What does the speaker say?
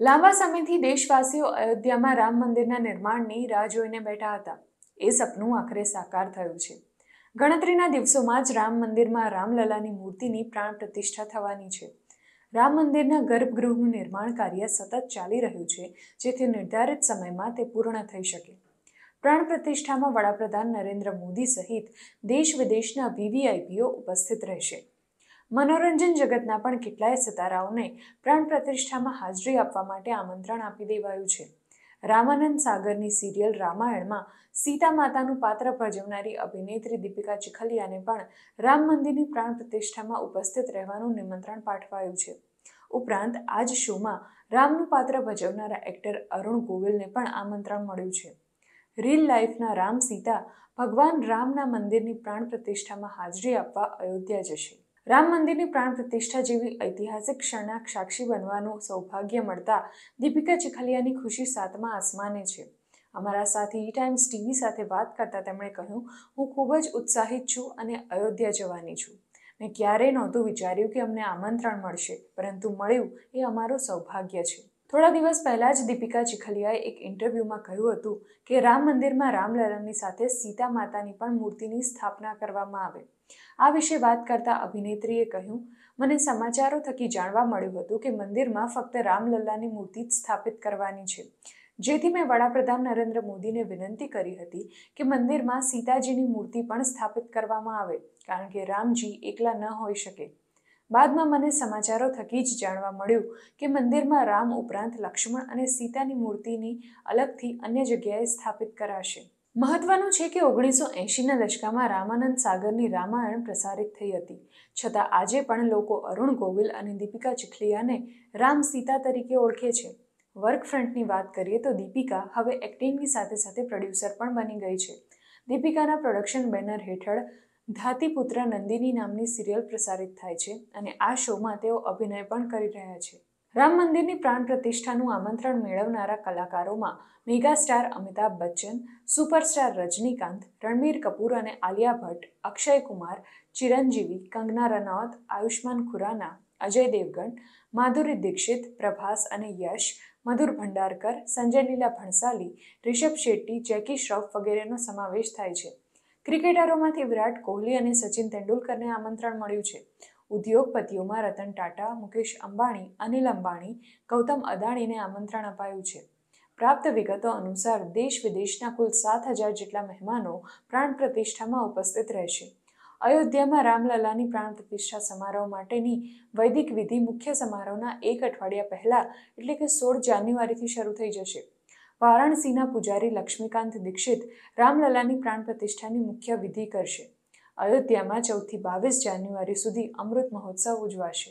લાંબા સમયથી દેશવાસીઓ અયોધ્યામાં રામ મંદિરના નિર્માણની રાહ જોઈને બેઠા હતા. એ સપનું આખરે સાકાર થયું છે. ગણતરીના દિવસોમાં જ રામ મંદિરમાં રામલલાની મૂર્તિની પ્રાણ પ્રતિષ્ઠા થવાની છે. રામ મંદિરના ગર્ભગૃહનું નિર્માણ કાર્ય સતત ચાલી રહ્યું છે, જેથી નિર્ધારિત સમયમાં તે પૂર્ણ થઈ શકે. પ્રાણ પ્રતિષ્ઠામાં વડાપ્રધાન નરેન્દ્ર મોદી સહિત દેશ વિદેશના વીવીઆઈપીઓ ઉપસ્થિત રહેશે. મનોરંજન જગતના પણ કેટલાય સિતારાઓને પ્રાણ પ્રતિષ્ઠામાં હાજરી આપવા માટે આમંત્રણ આપી દેવાયું છે. રામાનંદ સાગરની સિરિયલ રામાયણમાં સીતા માતાનું પાત્ર ભજવનારી અભિનેત્રી દીપિકા ચિખલિયાને પણ રામ મંદિરની પ્રાણ પ્રતિષ્ઠામાં ઉપસ્થિત રહેવાનું નિમંત્રણ પાઠવાયું છે. ઉપરાંત આ જ શોમાં રામનું પાત્ર ભજવનારા એક્ટર અરુણ ગોવિલને પણ આમંત્રણ મળ્યું છે. રીલ લાઈફના રામ સીતા ભગવાન રામના મંદિરની પ્રાણ પ્રતિષ્ઠામાં હાજરી આપવા અયોધ્યા જશે. રામ મંદિરની પ્રાણ પ્રતિષ્ઠા જેવી ઐતિહાસિક ક્ષણના સાક્ષી બનવાનું સૌભાગ્ય મળતા દીપિકા ચિખલિયાની ખુશી સાતમા આસમાને છે. અમારા સાથે ઈ ટાઈમ્સ ટીવી સાથે વાત કરતા તેમણે કહ્યું, હું ખૂબ જ ઉત્સાહિત છું અને અયોધ્યા જવાની છું. મેં ક્યારેય નહોતું વિચાર્યું કે અમને આમંત્રણ મળશે, પરંતુ મળ્યું એ અમારું સૌભાગ્ય છે. થોડા દિવસ પહેલાં જ દીપિકા ચિખલિયાએ એક ઇન્ટરવ્યૂમાં કહ્યું હતું કે રામ મંદિરમાં રામલલાની સાથે સીતા માતાની પણ મૂર્તિની સ્થાપના કરવામાં આવે. આ વિશે વાત કરતા અભિનેત્રીએ કહ્યું, મને સમાચારો થકી જાણવા મળ્યું હતું કે મંદિરમાં ફક્ત રામલલ્લાની મૂર્તિ જ સ્થાપિત કરવાની છે. જેથી મેં વડાપ્રધાન નરેન્દ્ર મોદીને વિનંતી કરી હતી કે મંદિરમાં સીતાજીની મૂર્તિ પણ સ્થાપિત કરવામાં આવે, કારણ કે રામજી એકલા ન હોઈ શકે. બાદમાં મને સમાચારો થકી જ જાણવા મળ્યું કે મંદિરમાં રામ ઉપરાંત લક્ષ્મણ અને સીતાની મૂર્તિની અલગથી અન્ય જગ્યાએ સ્થાપિત કરાશે. મહત્વનું છે કે ઓગણીસો એંશીના દશકામાં રામાનંદ સાગરની રામાયણ પ્રસારિત થઈ હતી. છતાં આજે પણ લોકો અરુણ ગોવિલ અને દીપિકા ચીખલિયાને રામ સીતા તરીકે ઓળખે છે. વર્કફ્રન્ટની વાત કરીએ તો દીપિકા હવે એક્ટિંગની સાથે સાથે પ્રોડ્યુસર પણ બની ગઈ છે. દીપિકાના પ્રોડક્શન બેનર હેઠળ ધાતીપુત્ર નંદિની નામની સિરિયલ પ્રસારિત થાય છે અને આ શોમાં તેઓ અભિનય પણ કરી રહ્યા છે. રામ મંદિરની પ્રાણ પ્રતિષ્ઠાનું આમંત્રણ મેળવનારા કલાકારોમાં mega star Amitabh Bachchan, superstar Rajinikanth Ranbir Kapoor અને આલિયા ભટ્ટ, અક્ષય કુમાર, ચિરંજીવી, કંગના રનૌત, આયુષ્માન ખુરાના, અજય દેવગણ, માધુરી દીક્ષિત, પ્રભાસ અને યશ, મધુર ભંડારકર, સંજય લીલા ભણસાલી, રિષભ શેટ્ટી, જેકી શ્રોફ વગેરેનો સમાવેશ થાય છે. ક્રિકેટરોમાંથી વિરાટ કોહલી અને સચિન તેંડુલકરને આમંત્રણ મળ્યું છે. ઉદ્યોગપતિઓમાં રતન ટાટા, મુકેશ અંબાણી, અનિલ અંબાણી, ગૌતમ અદાણીને આમંત્રણ અપાયું છે. પ્રાપ્ત વિગતો અનુસાર દેશ વિદેશના કુલ સાત હજાર જેટલા મહેમાનો પ્રાણ પ્રતિષ્ઠામાં ઉપસ્થિત રહેશે. અયોધ્યામાં રામલલાની પ્રાણ પ્રતિષ્ઠા સમારોહ માટેની વૈદિક વિધિ મુખ્ય સમારોહના એક અઠવાડિયા પહેલા એટલે કે સોળ જાન્યુઆરીથી શરૂ થઈ જશે. વારાણસીના પૂજારી લક્ષ્મીકાંત દીક્ષિત રામલલાની પ્રાણ પ્રતિષ્ઠાની મુખ્ય વિધિ કરશે. અયોધ્યામાં ચૌદથી બાવીસ જાન્યુઆરી સુધી અમૃત મહોત્સવ ઉજવાશે.